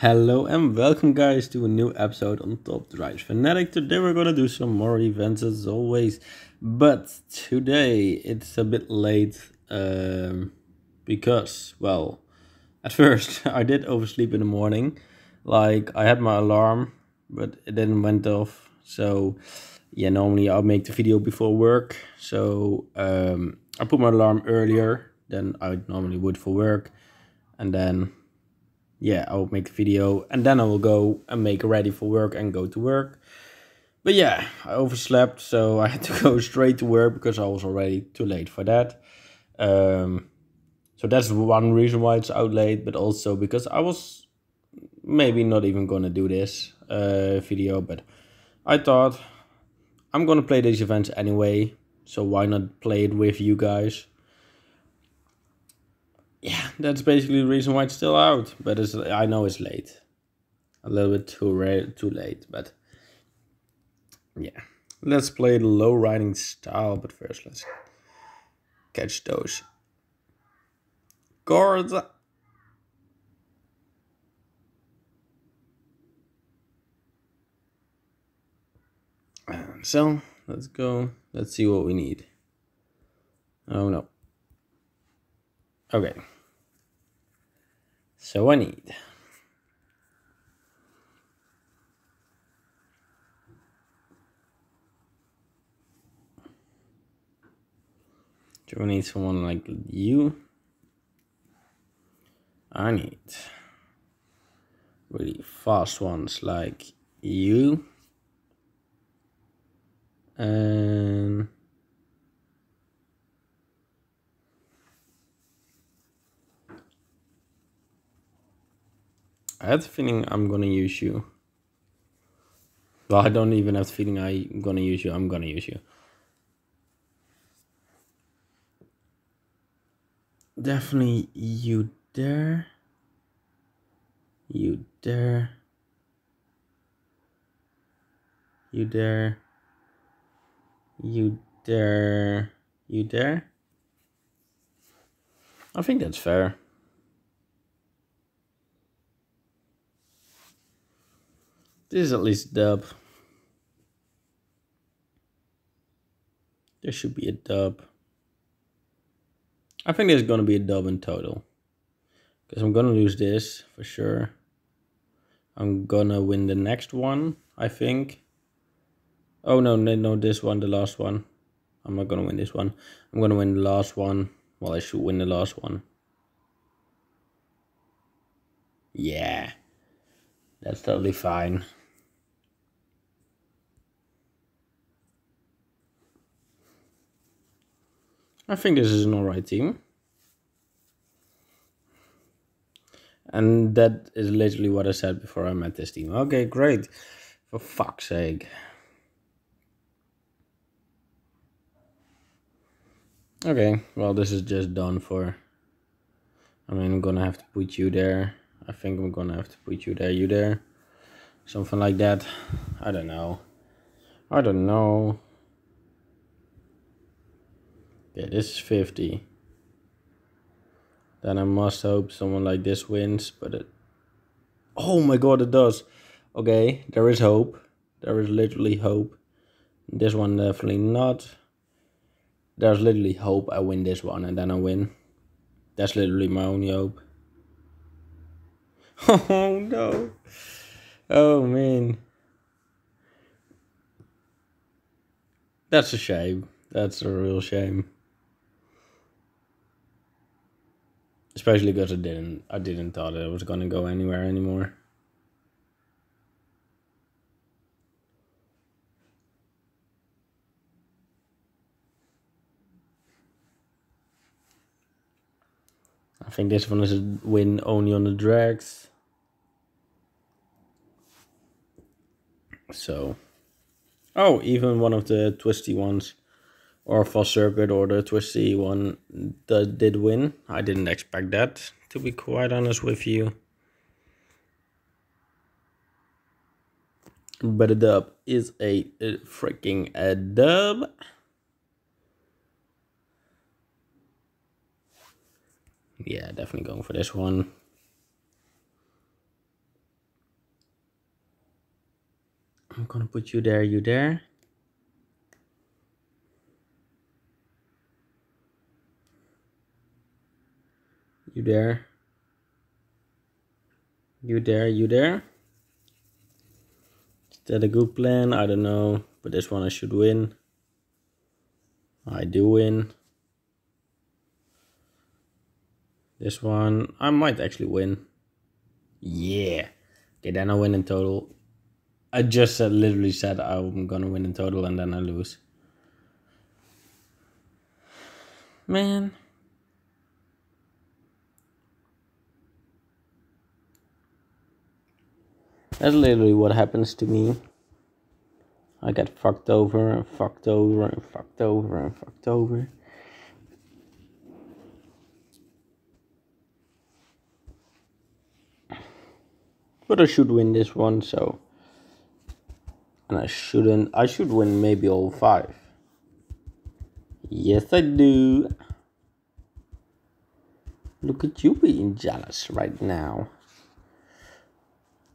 Hello and welcome guys to a new episode on Top Drives Fanatic. Today we're gonna do some more events as always, but today it's a bit late um, because, well, at first I did oversleep in the morning. Like I had my alarm, but it didn't went off. So yeah, normally I'll make the video before work. So um, I put my alarm earlier than I normally would for work, and then yeah, I will make the video and then I will go and make ready for work and go to work. But yeah, I overslept, so I had to go straight to work because I was already too late for that. Um, so that's one reason why it's out late, but also because I was maybe not even gonna do this uh, video, but I thought I'm gonna play these events anyway, so why not play it with you guys? Yeah, that's basically the reason why it's still out. But it's I know it's late, a little bit too rare, too late. But yeah, let's play the low riding style. But first, let's catch those cards. Uh, so let's go. Let's see what we need. Oh no. Okay. So I need Do I need someone like you? I need really fast ones like you. And I have the feeling I'm gonna use you. Well, I don't even have the feeling I'm gonna use you. I'm gonna use you. Definitely you there. You there. You there. You there. You there. I think that's fair. This is at least dub. There should be a dub. I think there's gonna be a dub in total. Because I'm gonna lose this for sure. I'm gonna win the next one, I think. Oh no, no, no, this one, the last one. I'm not gonna win this one. I'm gonna win the last one. Well, I should win the last one. Yeah. That's totally fine. I think this is an alright team. And that is literally what I said before I met this team. Okay, great. For fuck's sake. Okay, well this is just done for. I mean, I'm gonna have to put you there. I think I'm gonna have to put you there, you there. Something like that. I don't know. I don't know. Okay, this is 50. Then I must hope someone like this wins, but it... Oh my god, it does. Okay, there is hope. There is literally hope. This one definitely not. There's literally hope I win this one and then I win. That's literally my only hope. Oh no. Oh man. That's a shame. That's a real shame. Especially because I didn't I didn't thought it was gonna go anywhere anymore. I think this one is a win only on the drags. So, oh, even one of the twisty ones or for circuit order to twisty one that did win. I didn't expect that, to be quite honest with you. But a dub is a, a freaking a dub. Yeah, definitely going for this one. I'm gonna put you there, you there. You there. You there, you there. Is that a good plan? I don't know. But this one I should win. I do win. This one, I might actually win. Yeah. Okay, then I win in total. I just said, literally said I'm gonna win in total and then I lose. Man. That's literally what happens to me. I get fucked over and fucked over and fucked over and fucked over. But I should win this one, so. And I shouldn't. I should win maybe all five. Yes, I do. Look at you being jealous right now.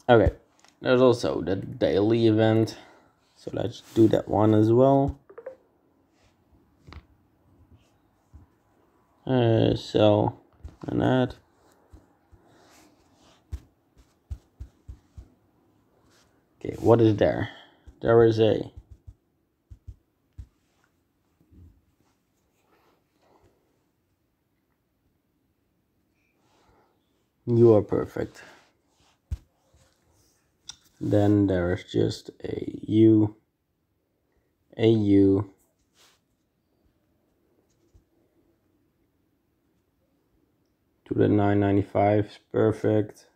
Okay, there's also the daily event. So let's do that one as well. Uh, so, and that. Okay, what is there? There is a You are perfect. Then there is just a U, a U, to the 995 is perfect.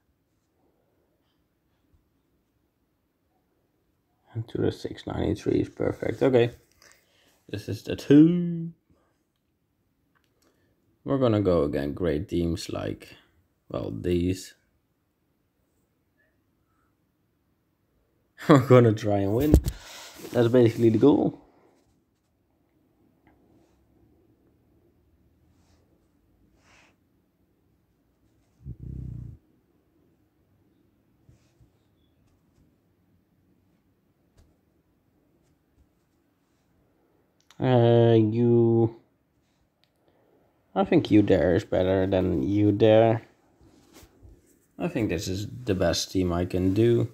And to the 693 is perfect. Okay. This is the two. We're gonna go again great teams like, well, these. We're gonna try and win. That's basically the goal. Uh, you. I think you there is better than you there. I think this is the best team I can do.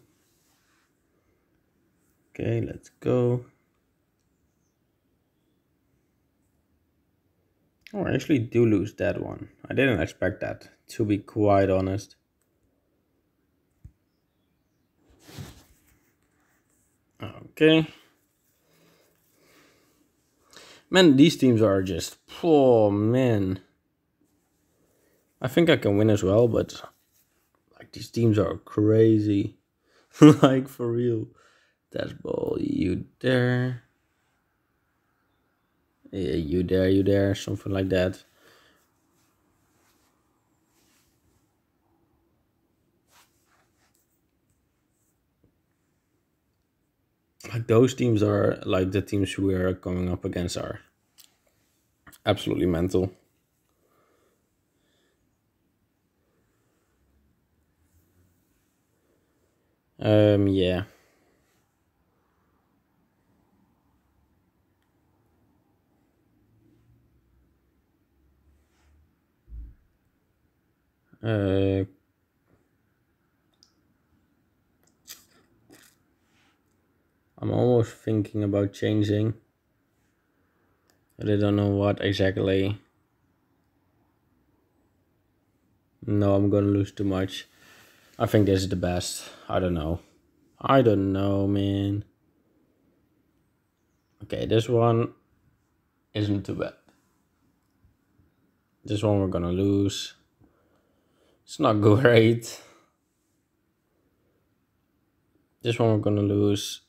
Okay, let's go. Oh, I actually do lose that one. I didn't expect that, to be quite honest. Okay. Man, these teams are just, oh man. I think I can win as well, but like these teams are crazy. like for real. That's ball, you there. Yeah, you there, you there, something like that. Like those teams are like the teams we are coming up against are absolutely mental. Um, yeah. Uh, I'm almost thinking about changing. But I don't know what exactly. No, I'm gonna lose too much. I think this is the best. I don't know. I don't know, man. Okay, this one isn't too bad. This one we're gonna lose. It's not great. This one we're gonna lose.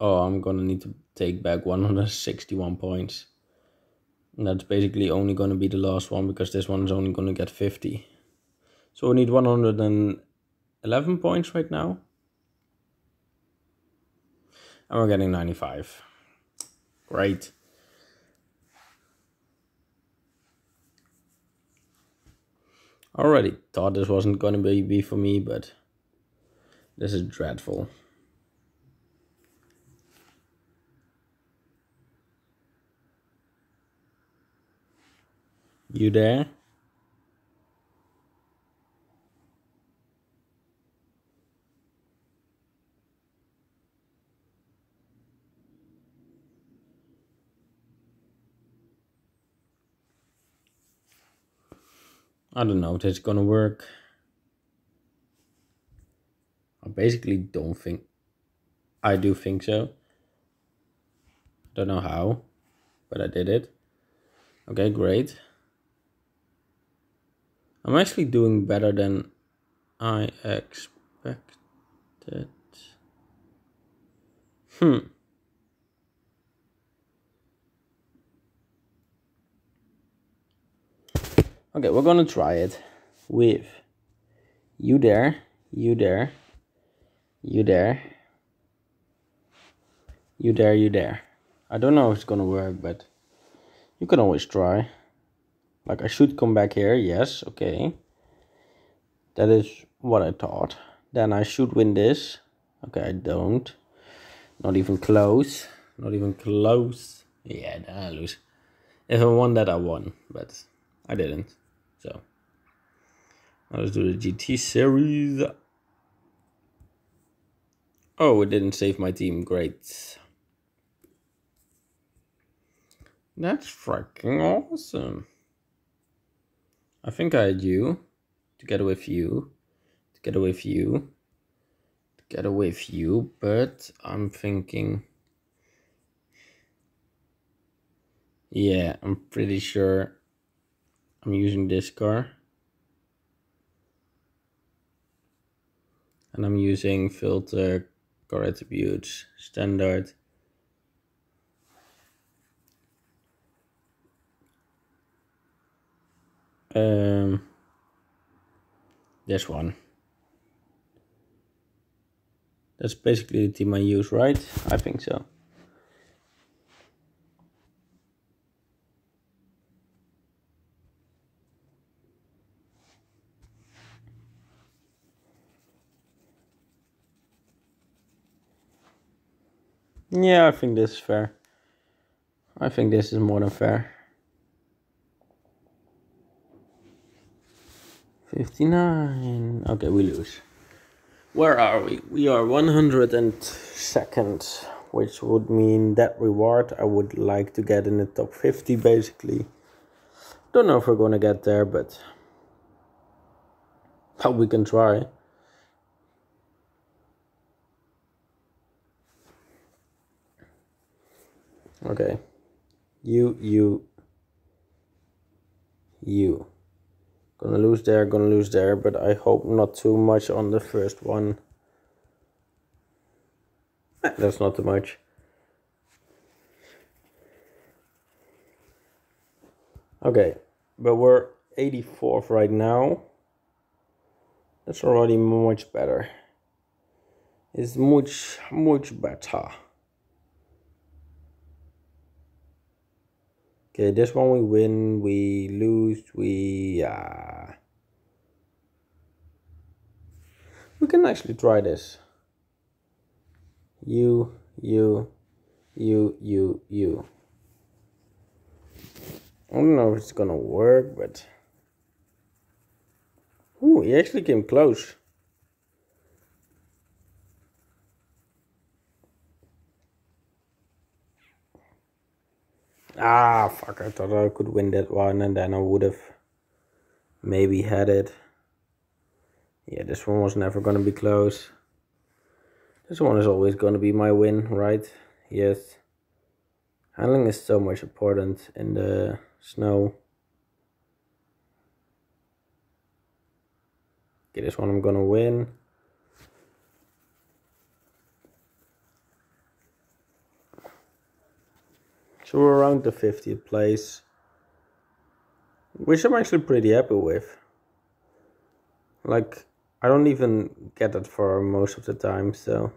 Oh, I'm gonna need to take back 161 points. And that's basically only gonna be the last one because this one is only gonna get 50. So we need 111 points right now. And we're getting 95. Great. Already thought this wasn't gonna be, be for me, but this is dreadful. You there? I don't know if it's gonna work. I basically don't think I do think so. Don't know how, but I did it. Okay, great. I'm actually doing better than I expected. Hmm. Okay, we're gonna try it with you there, you there, you there, you there, you there. I don't know if it's gonna work, but you can always try. Like I should come back here, yes, okay. That is what I thought. Then I should win this. Okay, I don't. Not even close. Not even close. Yeah, I lose. If I won that, I won, but I didn't. So, let's do the GT series. Oh, it didn't save my team. Great. That's freaking awesome. I think I had you, together with you, together with you, together with you, but I'm thinking... Yeah, I'm pretty sure I'm using this car. And I'm using filter, car attributes, standard, Um, this one. That's basically the team I use, right? I think so. Yeah, I think this is fair. I think this is more than fair. 59. Okay, we lose. Where are we? We are 102nd, which would mean that reward I would like to get in the top 50 basically. Don't know if we're gonna get there, but how we can try. Okay. You, you, you. Gonna lose there, gonna lose there, but I hope not too much on the first one. That's not too much. Okay, but we're 84th right now. That's already much better. It's much, much better. Okay, this one we win, we lose, we... Uh, we can actually try this. You, you, you, you, you. I don't know if it's gonna work, but... Ooh, he actually came close. Ah, fuck, I thought I could win that one and then I would have maybe had it. Yeah, this one was never going to be close. This one is always going to be my win, right? Yes. Handling is so much important in the snow. Okay, this one I'm going to win. So we're around the 50th place, which I'm actually pretty happy with. Like, I don't even get that for most of the time, so.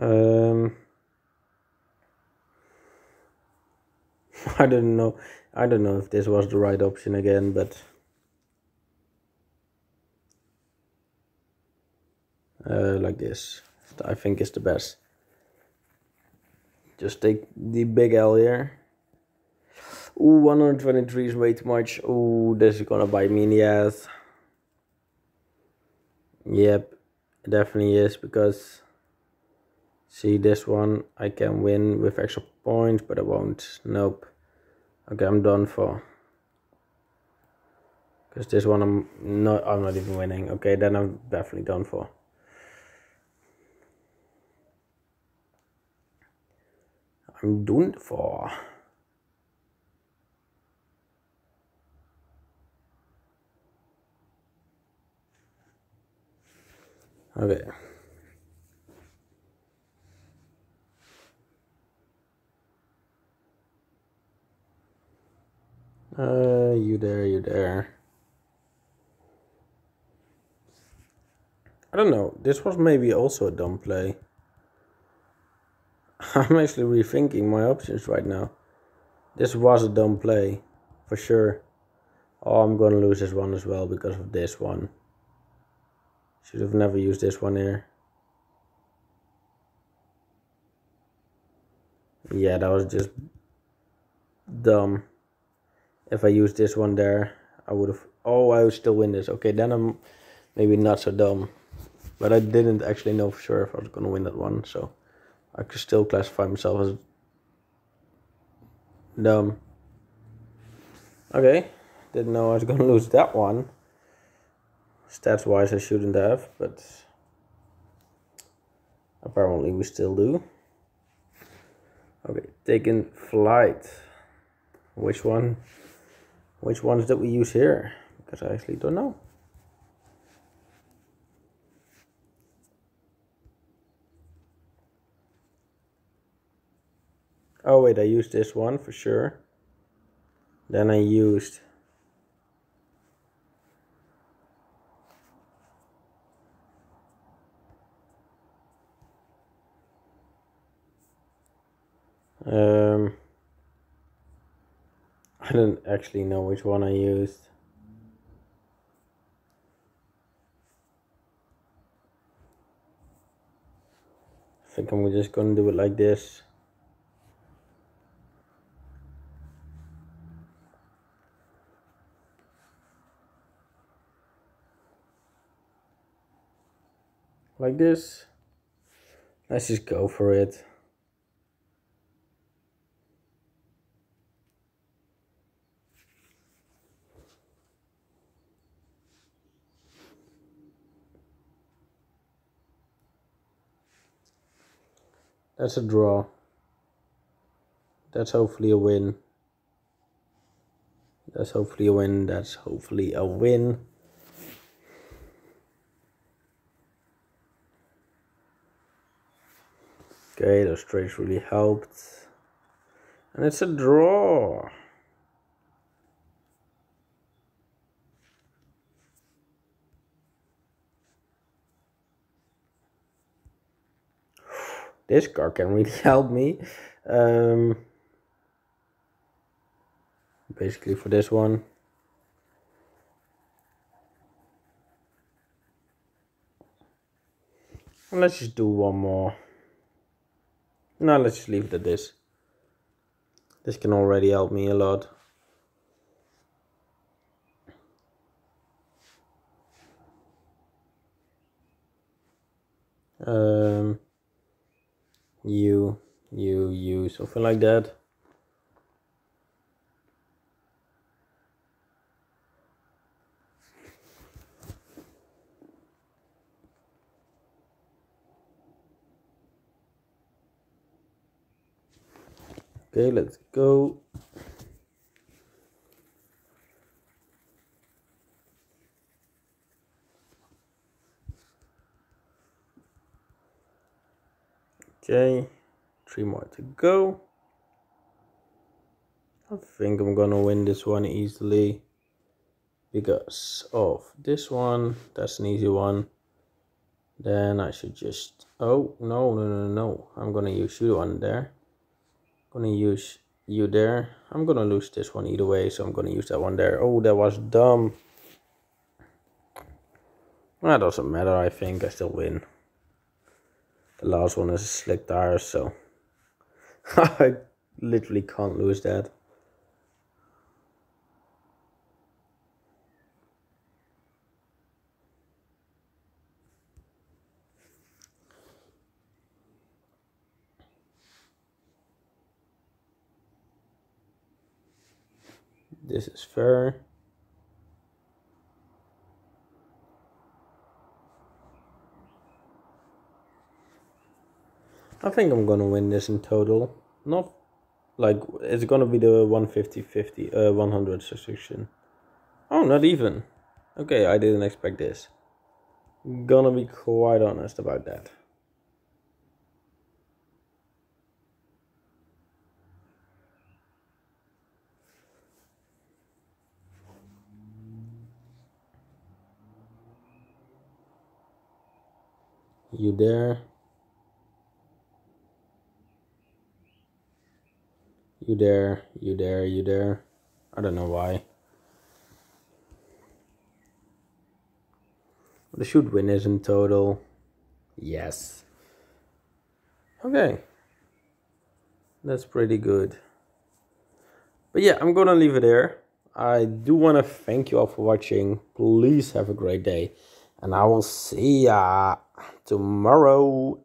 Um, I don't know. I don't know if this was the right option again, but uh, like this. I think is the best. Just take the big L here. Ooh, 123 is way too much. Ooh, this is gonna bite me in the ass. Yep, it definitely is because see this one I can win with extra points, but I won't. Nope. Okay, I'm done for. Because this one I'm not I'm not even winning. Okay, then I'm definitely done for. I'm done for. Okay. Uh, you there, you there. I don't know. This was maybe also a dumb play. I'm actually rethinking my options right now. This was a dumb play, for sure. Oh, I'm gonna lose this one as well because of this one. Should have never used this one here. Yeah, that was just dumb. If I use this one there, I would have... Oh, I would still win this. Okay, then I'm maybe not so dumb. But I didn't actually know for sure if I was going to win that one, so... I could still classify myself as dumb. Okay, didn't know I was gonna lose that one. Stats wise, I shouldn't have, but apparently we still do. Okay, taking flight. Which one? Which ones did we use here? Because I actually don't know. Oh wait, I used this one for sure. Then I used um I don't actually know which one I used. I think I'm just gonna do it like this. like this. Let's just go for it. That's a draw. That's hopefully a win. That's hopefully a win. That's hopefully a win. Okay, those trades really helped. And it's a draw. This car can really help me. Um, basically for this one. let's just do one more. No, let's just leave it at this. This can already help me a lot. Um, you, you, you, something like that. Okay, let's go. Okay, three more to go. I think I'm gonna win this one easily because of this one. That's an easy one. Then I should just, oh, no, no, no, no. I'm gonna use you one there I'm gonna use you there i'm gonna lose this one either way so i'm gonna use that one there oh that was dumb that doesn't matter i think i still win The last one is a slick tires, so I literally can't lose that. This is fair. I think I'm gonna win this in total. Not like it's gonna be the 150 50 uh 100 section. Oh, not even. Okay, I didn't expect this. Gonna be quite honest about that. You there? You there? You there? You there? I don't know why. The should win is in total. Yes. Okay. That's pretty good. But yeah, I'm gonna leave it there. I do want to thank you all for watching. Please have a great day. And I will see ya tomorrow